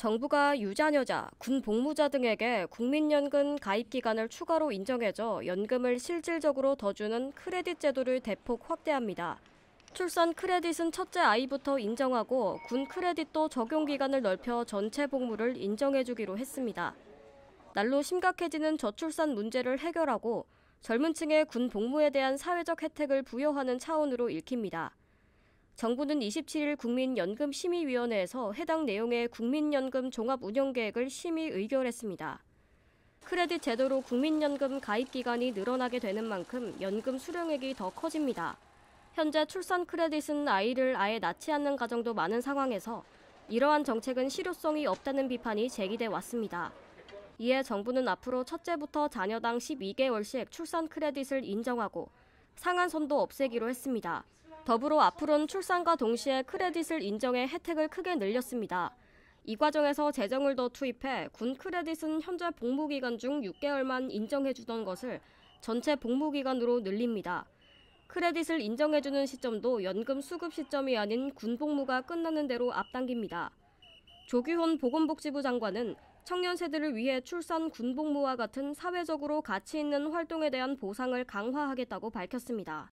정부가 유자녀자, 군 복무자 등에게 국민연금 가입 기간을 추가로 인정해줘 연금을 실질적으로 더 주는 크레딧 제도를 대폭 확대합니다. 출산 크레딧은 첫째 아이부터 인정하고 군 크레딧도 적용 기간을 넓혀 전체 복무를 인정해주기로 했습니다. 날로 심각해지는 저출산 문제를 해결하고 젊은 층의 군 복무에 대한 사회적 혜택을 부여하는 차원으로 읽힙니다. 정부는 27일 국민연금심의위원회에서 해당 내용의 국민연금 종합운영계획을 심의 의결했습니다. 크레딧 제도로 국민연금 가입 기간이 늘어나게 되는 만큼 연금 수령액이 더 커집니다. 현재 출산 크레딧은 아이를 아예 낳지 않는 가정도 많은 상황에서 이러한 정책은 실효성이 없다는 비판이 제기돼 왔습니다. 이에 정부는 앞으로 첫째부터 자녀당 12개월씩 출산 크레딧을 인정하고 상한선도 없애기로 했습니다. 더불어 앞으로는 출산과 동시에 크레딧을 인정해 혜택을 크게 늘렸습니다. 이 과정에서 재정을 더 투입해 군 크레딧은 현재 복무기간 중 6개월만 인정해주던 것을 전체 복무기간으로 늘립니다. 크레딧을 인정해주는 시점도 연금 수급 시점이 아닌 군 복무가 끝나는 대로 앞당깁니다. 조규훈 보건복지부 장관은 청년 세대를 위해 출산 군복무와 같은 사회적으로 가치 있는 활동에 대한 보상을 강화하겠다고 밝혔습니다.